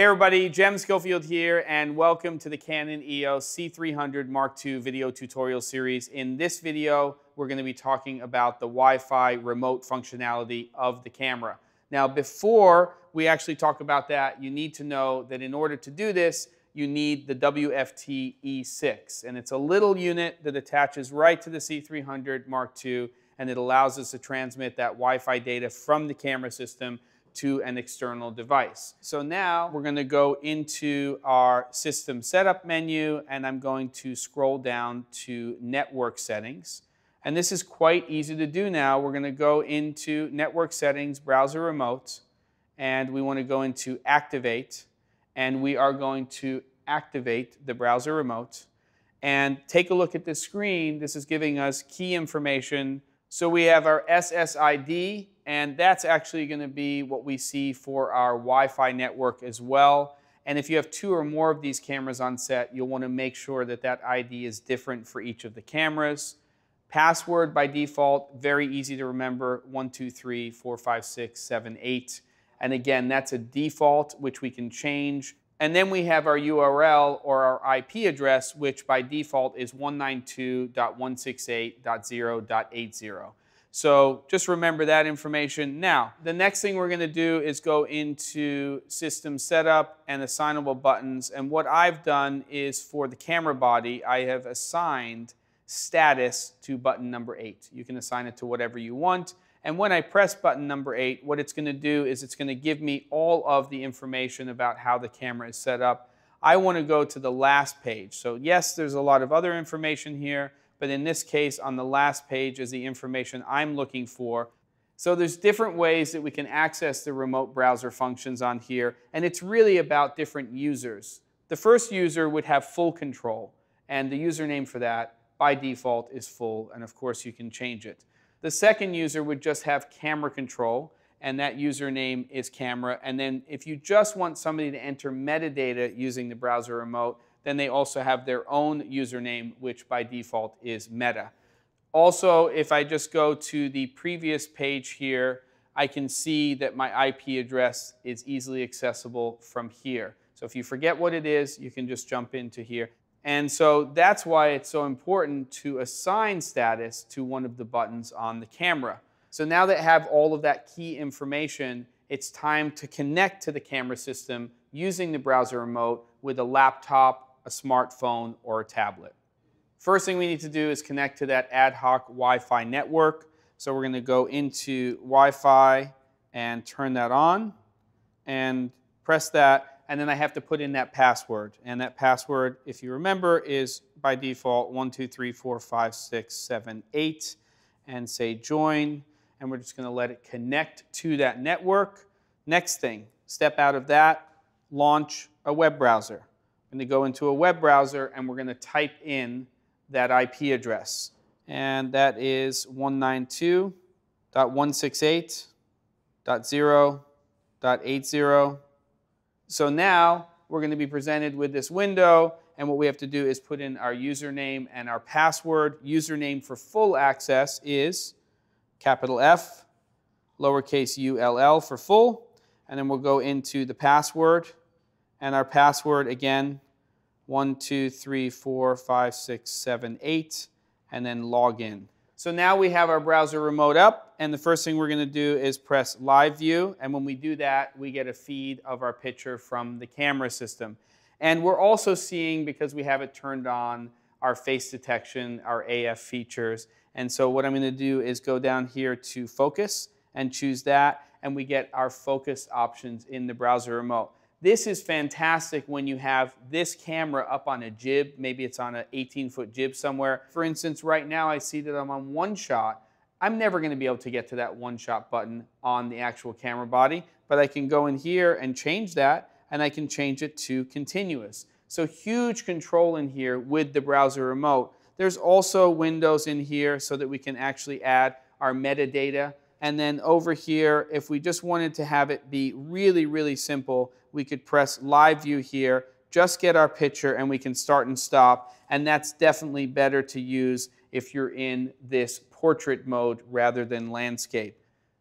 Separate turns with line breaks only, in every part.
Hey everybody, Jem Schofield here and welcome to the Canon EOS C300 Mark II video tutorial series. In this video, we're going to be talking about the Wi-Fi remote functionality of the camera. Now before we actually talk about that, you need to know that in order to do this, you need the WFT E6 and it's a little unit that attaches right to the C300 Mark II and it allows us to transmit that Wi-Fi data from the camera system to an external device. So now we're going to go into our system setup menu and I'm going to scroll down to network settings. And this is quite easy to do now. We're going to go into network settings, browser remote, and we want to go into activate and we are going to activate the browser remote. And take a look at this screen. This is giving us key information. So we have our SSID and that's actually going to be what we see for our Wi-Fi network as well. And if you have two or more of these cameras on set, you'll want to make sure that that ID is different for each of the cameras. Password by default, very easy to remember, 123 456 78. And again, that's a default, which we can change. And then we have our URL or our IP address, which by default is 192.168.0.80. So just remember that information. Now, the next thing we're going to do is go into system setup and assignable buttons. And what I've done is for the camera body, I have assigned status to button number eight. You can assign it to whatever you want. And when I press button number eight, what it's going to do is it's going to give me all of the information about how the camera is set up. I want to go to the last page. So yes, there's a lot of other information here, but in this case, on the last page is the information I'm looking for. So there's different ways that we can access the remote browser functions on here, and it's really about different users. The first user would have full control, and the username for that by default is full, and of course you can change it. The second user would just have camera control, and that username is camera. And then if you just want somebody to enter metadata using the browser remote, then they also have their own username, which by default is meta. Also, if I just go to the previous page here, I can see that my IP address is easily accessible from here. So if you forget what it is, you can just jump into here. And so that's why it's so important to assign status to one of the buttons on the camera. So now that I have all of that key information, it's time to connect to the camera system using the browser remote with a laptop a smartphone, or a tablet. First thing we need to do is connect to that ad hoc Wi-Fi network. So we're going to go into Wi-Fi and turn that on and press that. And then I have to put in that password. And that password, if you remember, is by default 1234567 and say join. And we're just going to let it connect to that network. Next thing, step out of that, launch a web browser I'm going to go into a web browser and we're going to type in that IP address. And that is 192.168.0.80. So now we're going to be presented with this window and what we have to do is put in our username and our password. Username for full access is capital F, lowercase ull for full. And then we'll go into the password and our password again, one, two, three, four, five, six, seven, eight, and then log in. So now we have our browser remote up, and the first thing we're going to do is press Live View, and when we do that, we get a feed of our picture from the camera system. And we're also seeing, because we have it turned on, our face detection, our AF features. And so what I'm going to do is go down here to Focus and choose that, and we get our focus options in the browser remote. This is fantastic when you have this camera up on a jib. Maybe it's on an 18 foot jib somewhere. For instance, right now I see that I'm on one shot. I'm never going to be able to get to that one shot button on the actual camera body, but I can go in here and change that and I can change it to continuous. So huge control in here with the browser remote. There's also windows in here so that we can actually add our metadata. And then over here, if we just wanted to have it be really, really simple, we could press live view here, just get our picture, and we can start and stop. And that's definitely better to use if you're in this portrait mode rather than landscape.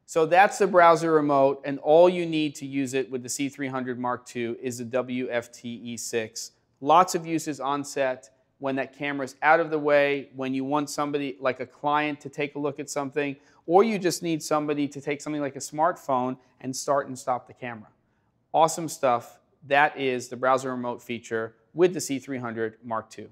So that's the browser remote, and all you need to use it with the C300 Mark II is the WFT-E6. Lots of uses on set when that camera is out of the way, when you want somebody like a client to take a look at something, or you just need somebody to take something like a smartphone and start and stop the camera. Awesome stuff. That is the browser remote feature with the C300 Mark II.